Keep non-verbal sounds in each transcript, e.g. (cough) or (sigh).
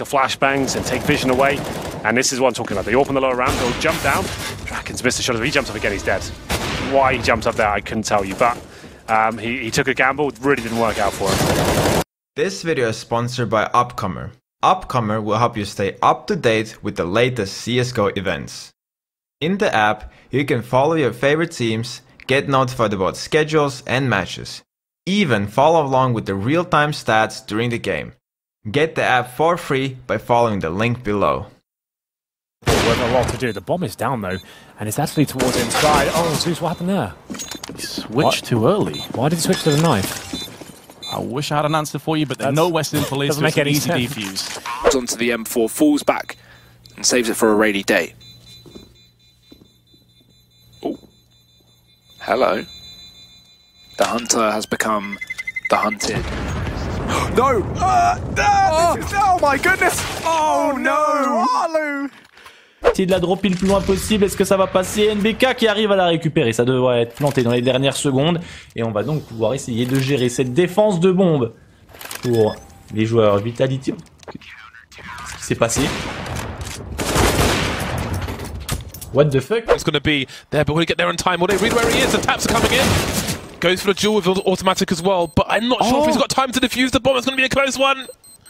or flashbangs and take vision away. And this is what I'm talking about. They open the lower ramp, they'll jump down. Dragon's missed a shot. If he jumps up again, he's dead. Why he jumps up there, I couldn't tell you. But um, he, he took a gamble. It really didn't work out for him. This video is sponsored by Upcomer. Upcomer will help you stay up to date with the latest CSGO events. In the app, you can follow your favorite teams, get notified about schedules and matches, even follow along with the real-time stats during the game. Get the app for free by following the link below. With a lot to do. The bomb is down though, and it's actually towards inside. Oh, Zeus, what happened there? He switched too early. Why did he switch to the knife? I wish I had an answer for you, but there's no Western police, doesn't so it's make an any easy sense. defuse. onto the M4, falls back, and saves it for a rainy day. Oh, hello. The hunter has become the hunted. No! Uh, no! This is- oh my goodness! Oh no! Arlo! Essayer de la dropper le plus loin possible. Est-ce que ça va passer? NBK qui arrive à la récupérer. Ça devrait être planté dans les dernières secondes. Et on va donc pouvoir essayer de gérer cette défense de bombe pour les joueurs Vitality. Qu'est-ce qui s'est passé? What the fuck? It's to be there, but will he get there in time? Will they read where he is? The taps are coming in. Goes for the duel with automatic as well, but I'm not sure if he's oh. got time to defuse the bomb. It's going to be a close one.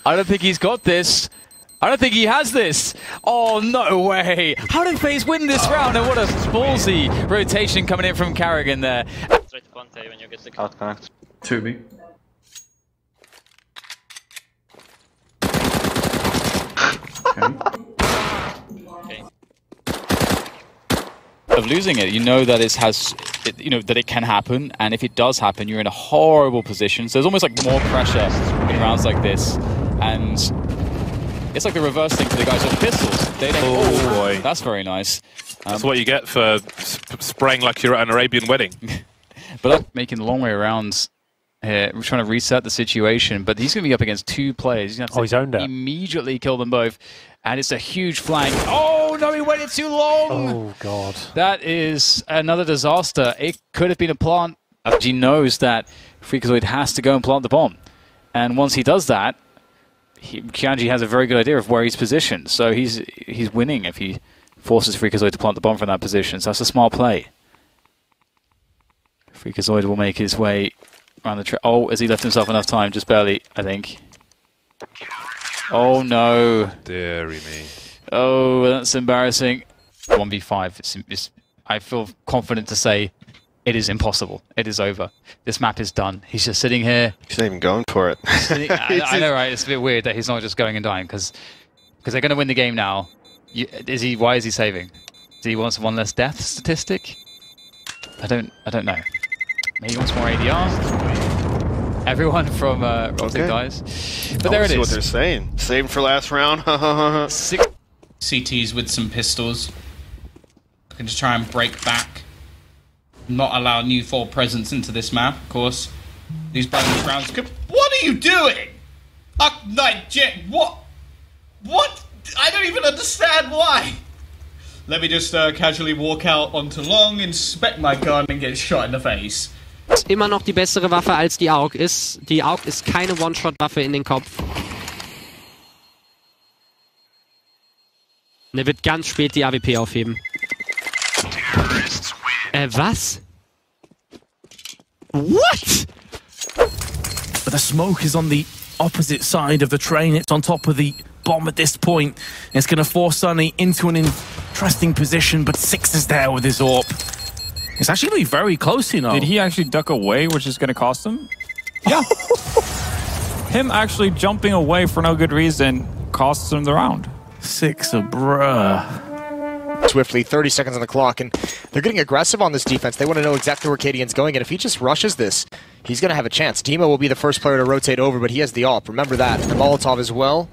I don't think he's got this. I don't think he has this. Oh, no way. How did FaZe win this round? And what a ballsy rotation coming in from Karrigan there. Out connect. 2B. Of losing it, you know that it has, it, you know that it can happen, and if it does happen, you're in a horrible position. So there's almost like more pressure in rounds like this, and it's like the reverse thing for the guys with pistols. They don't. Oh, oh boy. that's very nice. That's um, what you get for sp- spraying like you're at an Arabian wedding. (laughs) But I'm making the long way around here. We're trying to reset the situation, but he's going to be up against two players. He's going oh, to Oh, he's owned it. immediately kill them both, and it's a huge flank. Oh no, he waited too long. Oh god. That is another disaster. It could have been a plant. He knows that Freakazoid has to go and plant the bomb, and once he does that, he, Kianji has a very good idea of where he's positioned. So he's he's winning if he forces Freakazoid to plant the bomb from that position. So that's a smart play. Freakazoid will make his way around the. Tra- oh, has he left himself enough time? Just barely, I think. Oh no! Deary me. Oh, that's embarrassing. 1v5. It's, it's, I feel confident to say it is impossible. It is over. This map is done. He's just sitting here. He's not even going for it. Sitting, (laughs) I, I know, right? It's a bit weird that he's not just going and dying because they're going to win the game now. You, is he? Why is he saving? Do he wants one less death statistic? I don't. I don't know. Maybe he wants more ADR. Everyone from uh, Rotic Okay. dies. But there it see what they're saying. Same for last round. (laughs) Six CTs with some pistols. I can just try and break back. Not allow new four presence into this map, of course. These bonus rounds could. What are you doing? Uh, like, Jet, what? What? I don't even understand why. Let me just uh, casually walk out onto long, inspect my gun, and get shot in the face. Immer noch die bessere Waffe als die AUG ist. Die AUG ist keine One-Shot-Waffe in den Kopf. Und wird ganz spät die AWP aufheben. Äh, was? What? But the smoke is on the opposite side of the train. It's on top of the bomb at this point. It's to force Sunny into an interesting position, but Six is there with his AWP. It's actually very close, you know. Did he actually duck away, which is going to cost him? Yeah. (laughs) him actually jumping away for no good reason costs him the round. Six, a bruh. Swiftly, 30 seconds on the clock, and they're getting aggressive on this defense. They want to know exactly where Cadian's going, and if he just rushes this, he's going to have a chance. Dima will be the first player to rotate over, but he has the AWP. Remember that. And The Molotov as well.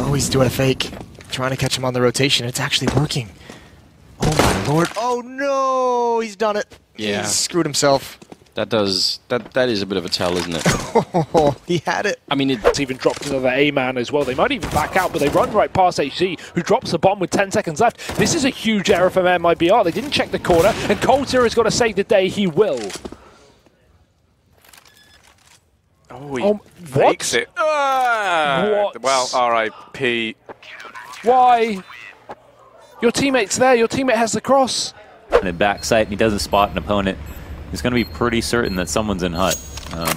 Oh, he's doing a fake. Trying to catch him on the rotation. It's actually working. Oh my lord. Oh no! He's done it. Yeah. He's screwed himself. That does that. That is a bit of a tell, isn't it? Oh, (laughs) he had it. I mean, it, It's even dropped another A-man as well. They might even back out, but they run right past HC, who drops the bomb with 10 seconds left. This is a huge error from MIBR. They didn't check the corner, and Coulter has got to save the day. He will. Oh, he Oh, fakes it. Ah, What? Well, R.I.P. Why? Your teammate's there. Your teammate has the cross. and a backside and he doesn't spot an opponent, he's going to be pretty certain that someone's in hut. Um,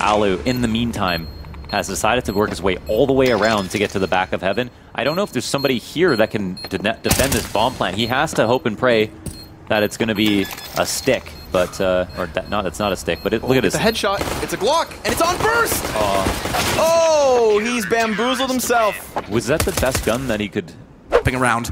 Alu, in the meantime, has decided to work his way all the way around to get to the back of heaven. I don't know if there's somebody here that can de- defend this bomb plant. He has to hope and pray that it's going to be a stick, but uh, or that, not it's not a stick. But it, look at It's this. a headshot. It's a Glock, and it's on burst. Oh, oh, he's bamboozled himself. Was that the best gun that he could? Hopping around.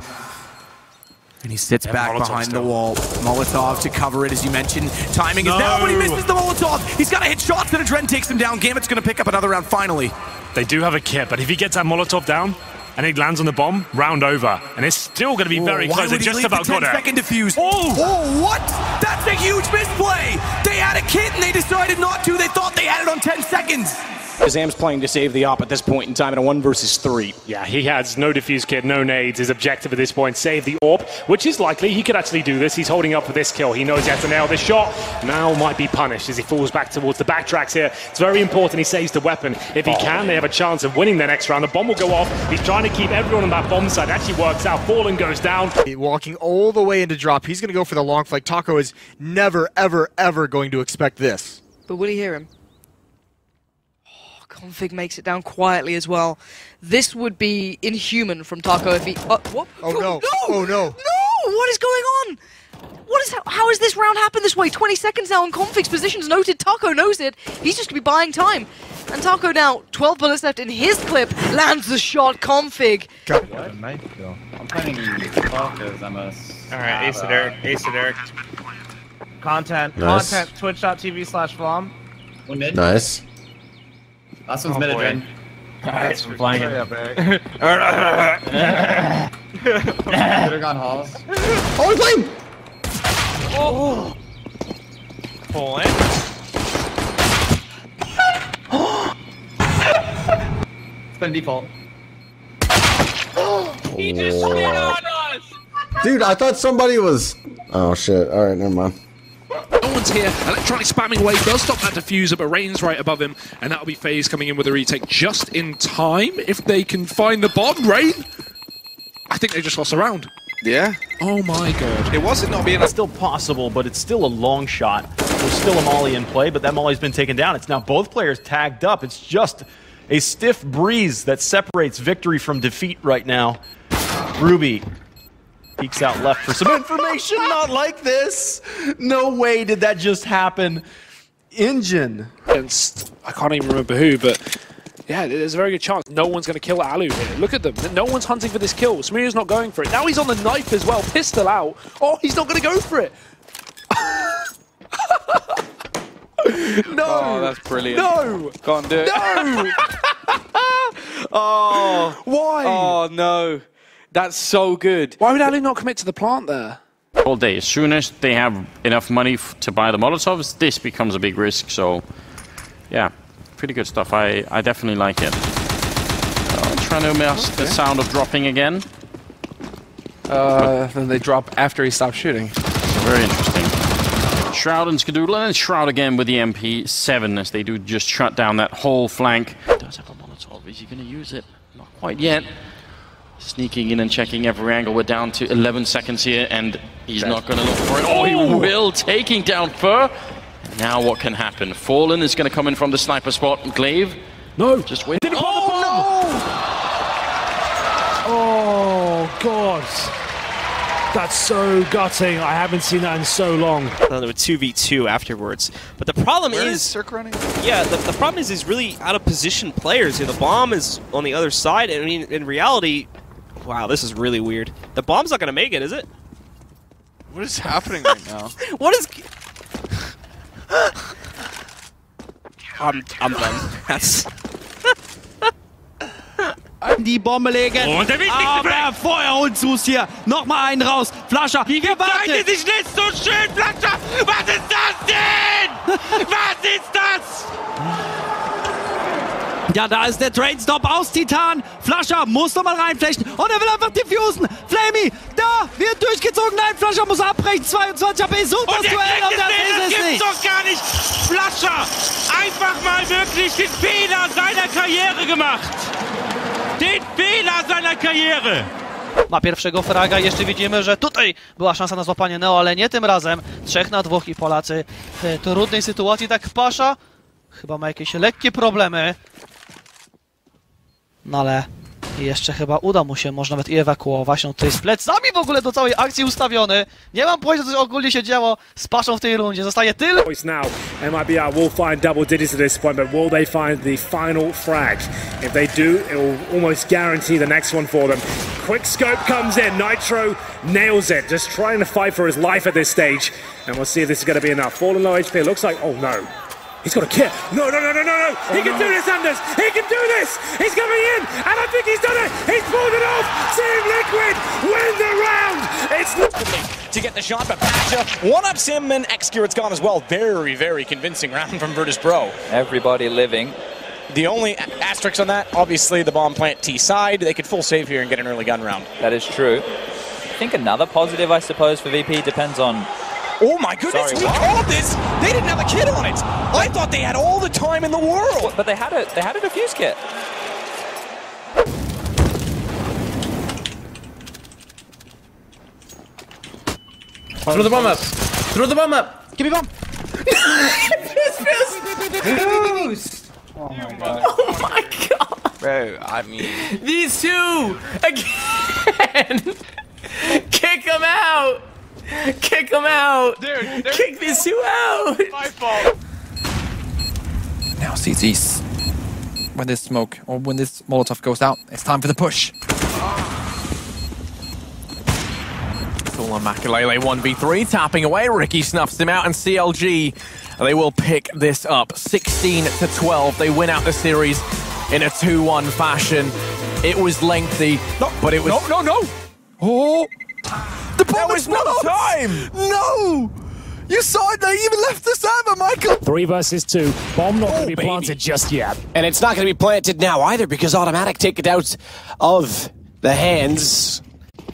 And he sits And back Molotov behind still. the wall. Molotov to cover it, as you mentioned. Timing is now, but he misses the Molotov. He's got to hit shots, and Adren takes him down. Gambit's going to pick up another round finally. They do have a kit, but if he gets that Molotov down and it lands on the bomb, round over. And it's still going to be very close. They he just about the 10 got it. second defuse? Oh! oh, what? That's a huge misplay. They had a kit and they decided not to. They thought they had it on 10 seconds. Kazam's playing to save the op at this point in time in a one versus three. Yeah, he has no defuse kit, no nades. His objective at this point, save the AWP, which is likely. He could actually do this. He's holding up for this kill. He knows he has to nail this shot. Now might be punished as he falls back towards the backtracks here. It's very important he saves the weapon. If he can, they have a chance of winning the next round. The bomb will go off. He's trying to keep everyone on that bomb side. It actually works out. Fallen goes down. Walking all the way into drop. He's going to go for the long flank. Taco is never, ever, ever going to expect this. But will he hear him? Oh, Config makes it down quietly as well. This would be inhuman from Taco if he. Uh, what? Oh no! No! Oh no! No! What is going on? What is how, how has this round happened this way? 20 seconds now on Config's position's noted. Taco knows it. He's just gonna be buying time. And Taco now, 12 bullets left in his clip, lands the shot. Config. I'm playing Falcons. I'm a. Alright, Ace of Derek, Ace of Derek. Content, Nice. content, twitch.tv slash Flom. One mid. Nice. Last one's Oh, mid boy. again. (laughs) Alright, we're flying Hurry oh, (laughs) it. up, Eric. Could have gone halls. Oh, he's playing! Oh! Pull in. It's been default. (gasps) He just Whoa. shit on us! Dude, I thought somebody was. Oh shit! All right, never mind. No one's here. Electronic spamming away does stop that diffuser, but Rain's right above him, and that'll be FaZe coming in with a retake just in time if they can find the bomb. Rain, I think they just lost a round. Yeah. Oh my god. It wasn't not being. It's still possible, but it's still a long shot. There's still a molly in play, but that molly's been taken down. It's now both players tagged up. It's just a stiff breeze that separates victory from defeat right now. Ruby peeks out left for some information. Not like this. No way did that just happen. Engine. Against, I can't even remember who, but yeah, there's a very good chance no one's going to kill Alu here. Look at them. No one's hunting for this kill. Smear's not going for it. Now he's on the knife as well. Pistol out. Oh, he's not going to go for it. (laughs) No. Oh, that's brilliant. No. Can't do it. No. (laughs) oh. Why? Oh, no. That's so good. Why would Alu not commit to the plant there? all day. As soon as they have enough money f- to buy the Molotovs, this becomes a big risk. So, yeah, pretty good stuff. I, I definitely like it. Uh, trying to mask the sound of dropping again. Uh, then they drop after he stops shooting. Very interesting. Shroud and Skadoodle, and then Shroud again with the MP7 as they do just shut down that whole flank. Does have a Molotov. Is he going to use it? Not quite yet. Sneaking in and checking every angle. We're down to 11 seconds here, and he's not going to look for it. Oh, he will, taking down fer. Now what can happen? Fallen is going to come in from the sniper spot. Glaive. No. Just wait. Oh, no! Oh, God. That's so gutting. I haven't seen that in so long. There were two v two afterwards, but the problem Where is, is Cirque running? yeah, the, the problem is he's really out of position players here. The bomb is on the other side, and I mean, in reality, wow, this is really weird. The bomb's not gonna make it, is it? What is happening right now? (laughs) What is? (laughs) I'm I'm done. That's. (laughs) Die Bombe legen. Und der wichtigste Aber Feuer und Sus hier. Nochmal einen raus. Flascher. Wie gewartet. sich nicht so schön, Flascher. Ja, da ist der Trade Stop aus Titan. Flascher muss nochmal reinflechten und er will einfach diffusen. Flamey, da wird durchgezogen. Nein, Flascher muss abbrechen. 22 HP, super Und Duell und es das ist das es gibt's nicht. doch gar nicht. Flascher, einfach mal wirklich den Fehler seiner Karriere gemacht. Den Fehler seiner Karriere. Ma pierwszego fraga, jeszcze widzimy, że tutaj była szansa na złapanie Neo, ale nie tym razem. Trzech na dwóch i Polacy w trudnej sytuacji. Tak Pasza chyba ma jakieś lekkie problemy. No ale jeszcze chyba uda mu się, może nawet i ewakuować. No tutaj z plecami w ogóle do całej akcji ustawiony. Nie mam pojęcia, co ogólnie się działo z Paszą w tej rundzie. Zostaje tylko... now. MIBR will find double digits at this point, but will they find the final frag? If they do, it will almost guarantee the next one for them. Quick scope comes in. Nitro nails it, just trying to fight for his life at this stage. And we'll see if this is going to be enough. Fallen low HP. Looks like, oh no. He's got a kit. No, no, no, no, no, no. He can do this, Anders. He can do this. He's coming in. And I think he's done it. He's pulled it off. Team Liquid win the round. It's to get the shot, but Pasha one-ups him and Excurit's gone as well. Very, very convincing round from Virtus Pro. Everybody living. The only asterisk on that, obviously, the bomb plant T side. They could full save here and get an early gun round. That is true. I think another positive, I suppose, for VP depends on. Oh my goodness, Sorry, we what? called this! They didn't have a kit on it! I thought they had all the time in the world! But they had a they had a defuse kit. Throw the bomb up. Throw the bomb up. Give me bomb. Boost. Oh my god. Oh my god. Bro, I mean. These two again. (laughs) (laughs) Kick them out. Kick them out. Dude, kick these two out. My fault. Now CT's. When this smoke or when this Molotov goes out, it's time for the push. It's all on Makalele 1v3, tapping away. Ricky snuffs him out, and CLG, they will pick this up. 16 to 12. They win out the series in a 2-1 fashion. It was lengthy, but it was... No, no, no! Oh! The bomb was no time! No! You saw it, they even left the server, Michael! Three versus two. Bomb not going to be oh, planted just yet. And it's not going to be planted now either because automatic take it out of the hands.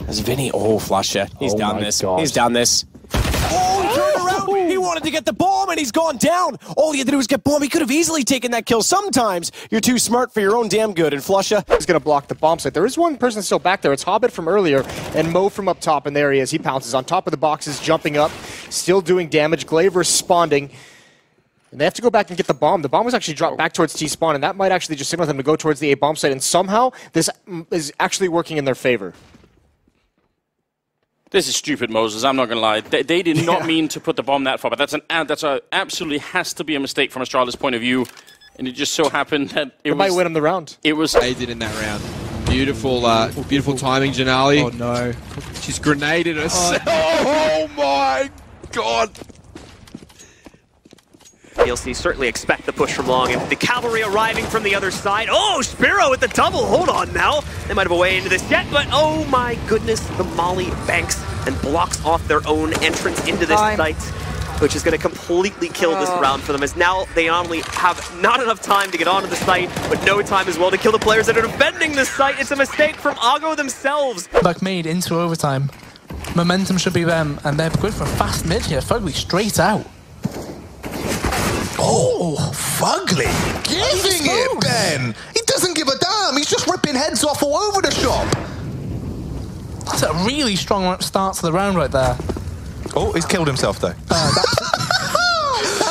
As Vinny, oh, Flusha. He's Oh done this. God. He's done this. Oh, he turned around. He wanted to get the bomb and he's gone down. All he had to do was get bomb. He could have easily taken that kill. Sometimes you're too smart for your own damn good. And Flusha. is going to block the bomb site. There is one person still back there. It's Hobbit from earlier and Mo from up top. And there he is. He pounces on top of the boxes, jumping up, still doing damage. Glaive responding. And they have to go back and get the bomb. The bomb was actually dropped back towards T spawn, and that might actually just signal them to go towards the A bomb site. And somehow this is actually working in their favor. This is stupid, Moses. I'm not gonna lie. They, they did not mean to put the bomb that far, but that's an uh, that's a absolutely has to be a mistake from Astrala's point of view, and it just so happened that it, It was, might win him the round. It was. They did in that round. Beautiful, uh, beautiful timing, Janali. Oh no, she's grenaded us. Oh, (laughs) my god! PLC certainly expect the push from long, and the cavalry arriving from the other side. Oh, Spiro with the double. Hold on now. They might have a way into this yet, but oh my goodness, the Molly banks and blocks off their own entrance into this Time. site, which is going to completely kill this Oh. round for them. As now they not only have not enough time to get onto the site, but no time as well to kill the players that are defending this site. It's a mistake from Ago themselves. Back made into overtime. Momentum should be them, and they're good for a fast mid here. Fugly straight out. Oh, oh, Fugly! Giving it, Ben! He doesn't give a damn, he's just ripping heads off all over the shop! That's a really strong start to the round right there. Oh, he's killed himself though. Uh,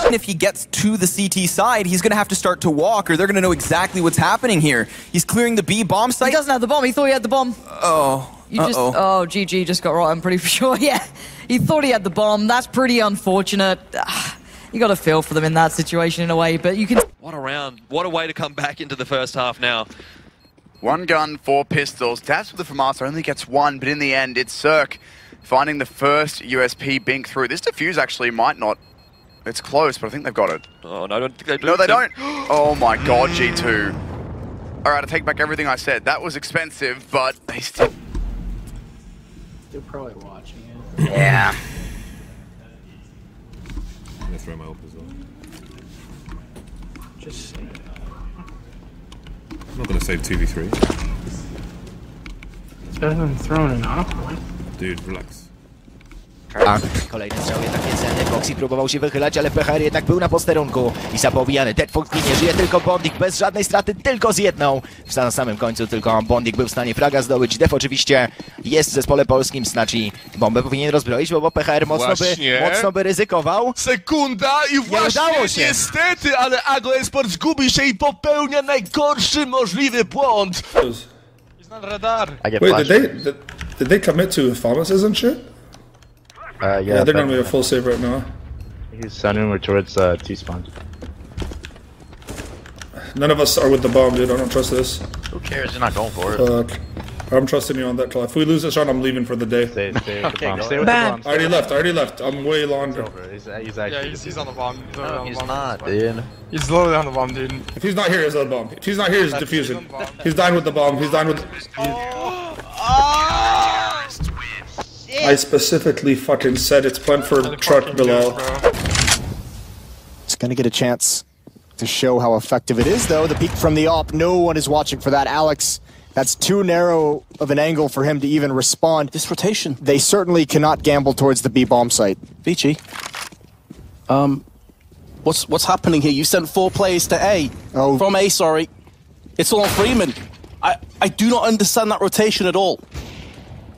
(laughs) and if he gets to the CT side, he's going to have to start to walk, or they're going to know exactly what's happening here. He's clearing the B bomb site. He doesn't have the bomb. He thought he had the bomb. Oh. You just uh-oh. oh GG just got right. I'm pretty (laughs) sure. Yeah, he thought he had the bomb. That's pretty unfortunate. Ah. You got to feel for them in that situation in a way, but you can. What a round. What a way to come back into the first half now. One gun, four pistols. That's with the FAMASA only gets one, but in the end, it's Cirque finding the first USP bink through. This defuse actually might not. It's close, but I think they've got it. Oh, no, I don't think they do. No, they don't. Oh my god, G2. All right, I take back everything I said. That was expensive, but they still. They're probably watching it. Yeah. I'm gonna throw my ult as well. Just saying. I'm not gonna save 2v3. It's better than throwing an aqua. Dude, relax. Kolejny strzał jednak niecelny. Foxy próbował się wychylać, ale PHR jednak był na posterunku. I zapobijany. Deadfox ginie, żyje tylko Bondik bez żadnej straty, tylko z jedną. Na samym końcu tylko Bondik był w stanie fraga zdobyć. Def oczywiście jest w zespole polskim, znaczy bombę powinien rozbroić, bo PHR mocno by, mocno by ryzykował. Sekunda i właśnie udało się. niestety, ale Agro Esport zgubi się i popełnia najgorszy możliwy błąd. radar. I get Wait, did they did, did they commit to pharmacies and shit? Uh, yeah, Yeah, they're gonna be a full save right now. He's sending her towards uh, T-spawn. None of us are with the bomb, dude. I don't trust this. Who cares? You're not going for it. Fuck. I'm trusting you on that call. If we lose this round, I'm leaving for the day. Stay, stay with the (laughs) bomb. go Stay with the bomb. I already left. I already left. I'm way longer. He's, he's actually. Yeah, he's- he's on the bomb. He's literally no, the he's bomb. not, dude. He's literally on the bomb, dude. If he's not here, he's on the bomb. If he's not here, he's diffusing. He's dying with the bomb. He's dying with. I specifically fucking said it's planned for truck below. It's going to get a chance to show how effective it is, though. The peek from the op, no one is watching for that. Alex, that's too narrow of an angle for him to even respond. This rotation. They certainly cannot gamble towards the B bomb site. Vici, um, what's what's happening here? You sent four players to A. Oh. From A, sorry. It's all on Freeman. I, I do not understand that rotation at all.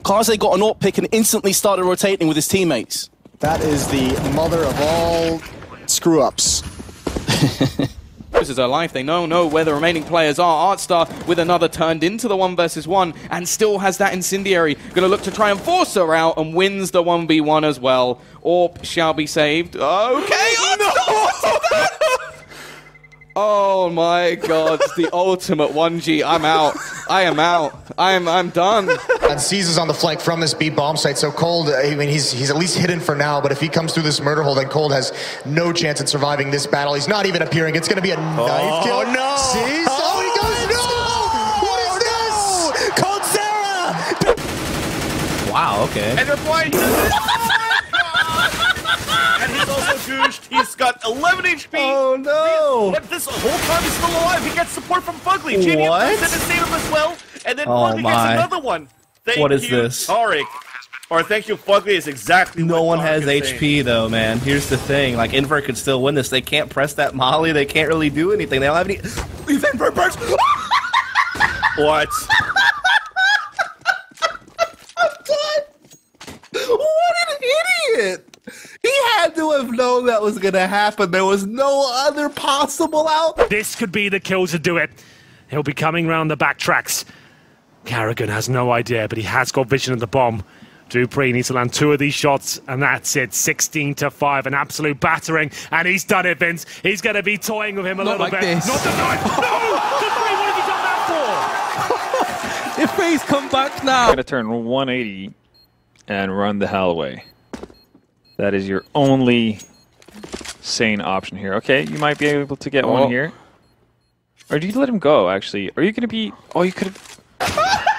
Kaze got an AWP pick and instantly started rotating with his teammates. That is the mother of all screw ups. (laughs) This is her life. They don't know where the remaining players are. Artstar with another turned into the one versus one and still has that incendiary. Going to look to try and force her out and wins the 1v1 as well. Orp shall be saved. Okay, (laughs) Artstar! Oh my god, the (laughs) ultimate 1G. I'm out. I am out. I'm I'm done. And Caesar's on the flank from this B bomb site, so Cold, I mean, he's he's at least hidden for now, but if he comes through this murder hole, then Cold has no chance at surviving this battle. He's not even appearing. It's going to be a knife oh, kill. Oh, oh, oh no. Cease. Oh, he goes, no! What is this? Coldzera! Wow, okay. And they're playing. and he's also gooshed. He's got 11 HP. Oh no! But this whole time he's still alive. He gets support from Fugly. JDM What? comes in to save him as well. And then Oh, Fugly my. gets another one. Thank What is you, this? Tarik. Or thank you, Fugly is exactly No what one has Tarik is saying. HP though, man. Here's the thing: like Invert could still win this. They can't press that Molly. They can't really do anything. They don't have any. These Invert perks. (laughs) What? what an idiot! He had to have known that was gonna happen. There was no other possible out. This could be the kill to do it. He'll be coming round the back tracks. Karrigan has no idea, but he has got vision of the bomb. dupreeh needs to land two of these shots, and that's it. 16 to 5, an absolute battering, and he's done it, Vince. He's going to be toying with him a Not little like bit. this. Not the knife! (laughs) No! dupreeh, what have you done that (laughs) If he's come back now. I'm going to turn 180 and run the hell away. That is your only sane option here. Okay, you might be able to get Oh. one here. Or do you let him go, actually? Are you going to be... Oh, you could have... (laughs)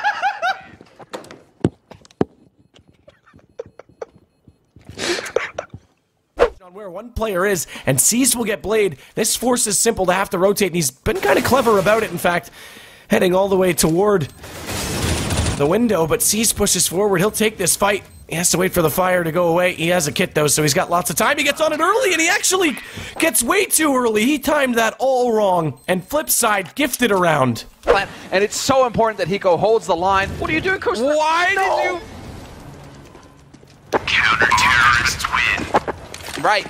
on where one player is, and Cease will get Blade. This force is simple to have to rotate, and he's been kind of clever about it, in fact, heading all the way toward the window, but Cease pushes forward. He'll take this fight. He has to wait for the fire to go away. He has a kit, though, so he's got lots of time. He gets on it early, and he actually gets way too early. He timed that all wrong, and flip side, gifted around. And it's so important that Hiko holds the line. What are you doing, Coach? Why did you... Counter-terrorists win. Right.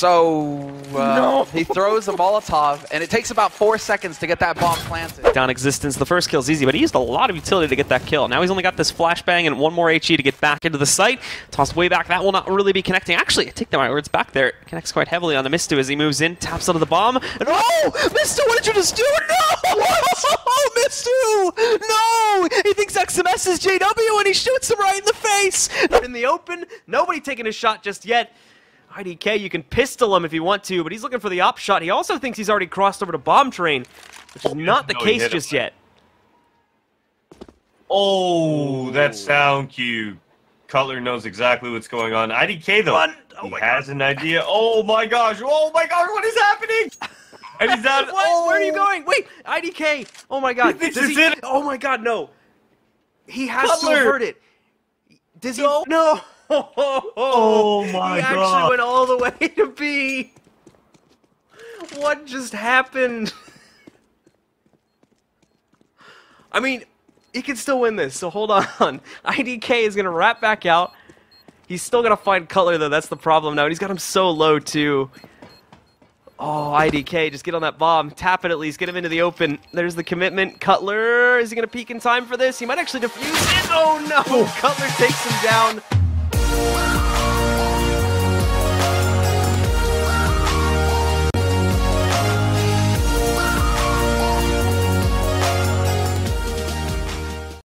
So uh, No. he throws a Molotov, and it takes about four seconds to get that bomb planted. Down existence, the first kill's easy, but he used a lot of utility to get that kill. Now he's only got this flashbang and one more HE to get back into the site. Tossed way back, that will not really be connecting. Actually, I take that my words back there. It connects quite heavily on the Mistu as he moves in, taps onto the bomb, and oh! Mistu, what did you just do? (laughs) No! Oh, Mistu! No! He thinks XMS is JW and he shoots him right in the face! In the open, nobody taking a shot just yet. IDK, you can pistol him if you want to, but he's looking for the op shot. He also thinks he's already crossed over to bomb train, which is not the No, case hit him. just yet. Oh, that sound cue. Cutler knows exactly what's going on. IDK though, he has an idea. Oh my gosh! Oh my gosh! What is happening? (laughs) And he's out. What? Where are you oh. going? Wait, IDK. Oh my god. This is he? it. Oh my god, no. He has Cutler. to avert it. Does he? No. Oh (laughs) my god. he actually went all the way to B. What just happened? I mean, he can still win this, so hold on. (laughs) IDK is gonna wrap back out. He's still gonna find Cutler though, that's the problem now. And he's got him so low too. Oh, IDK, just get on that bomb. Tap it at least. Get him into the open. There's the commitment. Cutler, is he going to peek in time for this? He might actually defuse it. Oh, no. Oh. Cutler takes him down. Bye.